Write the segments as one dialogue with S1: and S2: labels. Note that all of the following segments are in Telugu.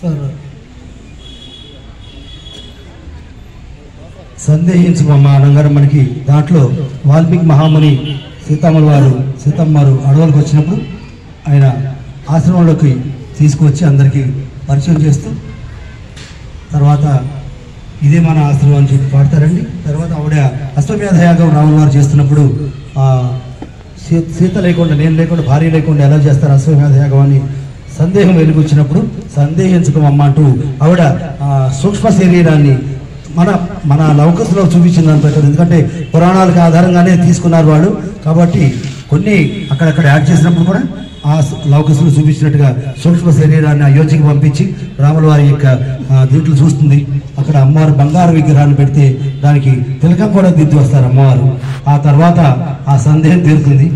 S1: సార్ సందేహించమమ్మ అనగారు మనకి. దాంట్లో వాల్మీకి మహాముని సీతమ్మల వారు సీతమ్మవారు అడవులకు వచ్చినప్పుడు ఆయన ఆశ్రమంలోకి తీసుకువచ్చి అందరికీ పరిచయం చేస్తూ తర్వాత ఇదే మన ఆశ్రమం అని చెప్పి పాడతారండి. తర్వాత ఆవిడ అశ్వమేధ యాగం రాముల వారు చేస్తున్నప్పుడు సీత లేకుండా నేను లేకుండా భార్య లేకుండా ఎలా చేస్తారు అశ్వమేధ యాగం అని సందేహం వెలుగుచ్చినప్పుడు సందేహించకం అంటూ ఆవిడ సూక్ష్మ శరీరాన్ని మన మన లౌకస్లో చూపించినంత ఎందుకంటే పురాణాలకు ఆధారంగానే తీసుకున్నారు వాళ్ళు. కాబట్టి కొన్ని అక్కడక్కడ యాడ్ చేసినప్పుడు కూడా ఆ లౌకస్లో చూపించినట్టుగా సూక్ష్మ శరీరాన్ని అయోధ్యకి పంపించి రాముల వారి యొక్క దీంట్లో చూస్తుంది. అక్కడ అమ్మవారు బంగారు విగ్రహాన్ని పెడితే దానికి తిలకం కూడా దిద్ది వస్తారు అమ్మవారు. ఆ తర్వాత ఆ సందేహం తీరుతుంది.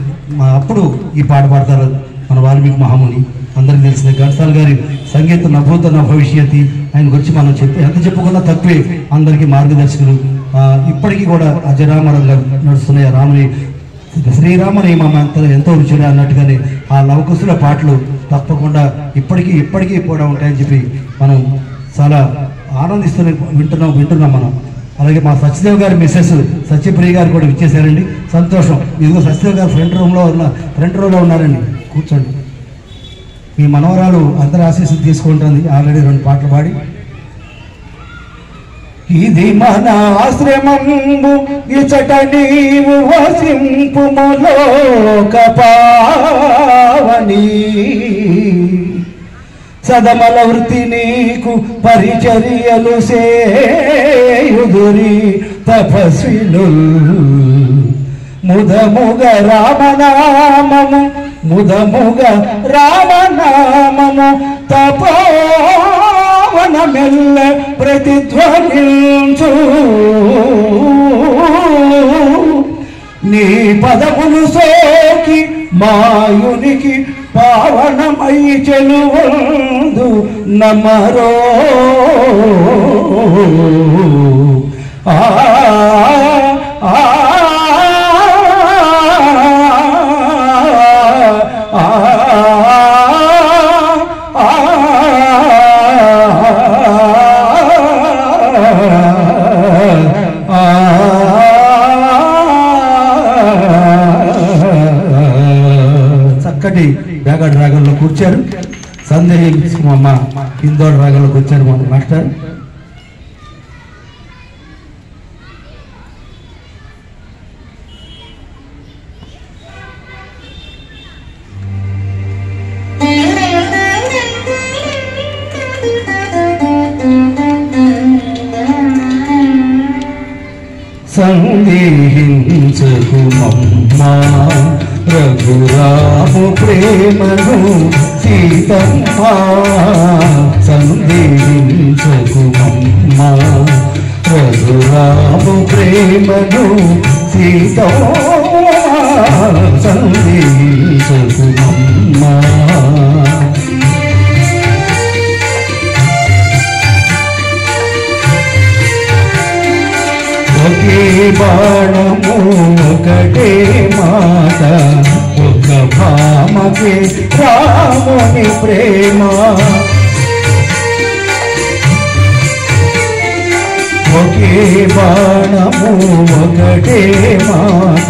S1: అప్పుడు ఈ పాట పాడతారు మన వాల్మీకి మహాముని. అందరికీ తెలిసిన ఘంటసాల గారి సంగీత నభూత నా భవిష్యత్తి. ఆయన గురించి మనం చెప్పి ఎంత చెప్పుకున్నా తక్కువే అందరికీ మార్గదర్శకులు. ఇప్పటికీ కూడా అజరామరంగా నడుస్తున్నాయి రాముని శ్రీరామని మా ఎంతో రుచిగా అన్నట్టుగానే ఆ లవకుశుల పాటలు తప్పకుండా ఇప్పటికీ ఇప్పటికీ కూడా ఉంటాయని చెప్పి మనం చాలా ఆనందిస్తూనే వింటున్నాం వింటున్నాం మనం. అలాగే మా సత్యదేవ్ గారి మిస్సెస్ సత్యప్రియ గారు కూడా ఇచ్చేసారండి సంతోషం. ఇదిగో సత్యదేవ్ గారు ఫ్రంట్ రూమ్లో ఉన్న ఫ్రంట్ రూమ్లో ఉన్నారండి. కూర్చోండి. మీ మనవరాలు అందరి తీసుకుంటుంది ఆల్రెడీ రెండు పాటలు పాడి. ఇది మన ఆశ్రమంబు ఇచట నీవు వసింపుములోక పావని సదమల వృత్తి నీకు పరిచర్యలు సేయుదురి తపస్విను ముదముగ రామనామము ముదముగా రామనామము తపోవన మెల్ల ప్రతిధ్వనించు. నీ పదములు సోకి మాయునికి పావనమై చెలువందు నమరో. చక్కటి బ్యాగడ్ రాగంలో కూర్చారు. మా హిందోడు రాగంలో కూర్చారు మన మాస్టర్. సందేహించకుమమ్మా. రఘురాము ప్రేమను సీతమ్మా సందేహించకుమమ్మా రఘురాము ప్రేమను సీత సందేహించకుమమ్మా ఒకే బాణము ఒకటే మాట ఒక భామకే రాముని ప్రేమ. ఒకే బాణము ఒకటే మాట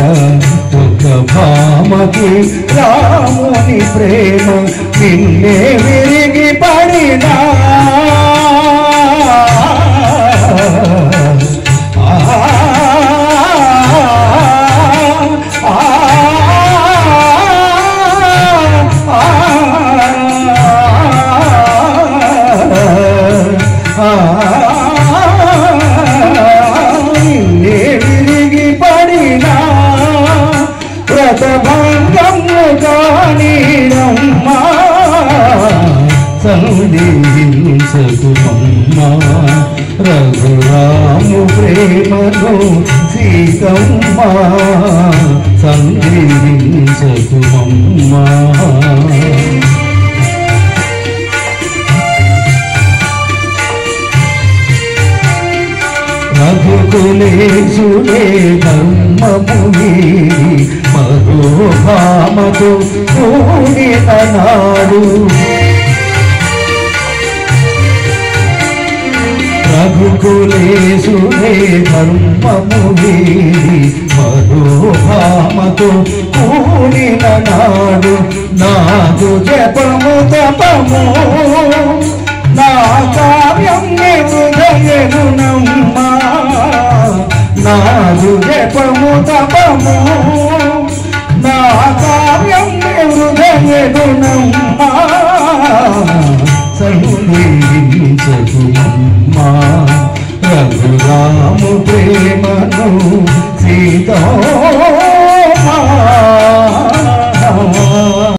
S1: ఒక భామకి రాముని ప్రేమ. నిన్నే విరిగి పడినా సందేహించకుమమ్మా రఘురాము ప్రేమను సీతమ్మా సందేహించకుమమ్మా రఘుకులేశుడే ధర్మముని మరో భామతో కూడిన నాడు యేసునే ధర్మము వీడి మధుభామతో కూడిన నాడు నాదు జపము తపము నా కావ్యం హృదయను నాదు జపము తపము నా కావ్యం హృదయను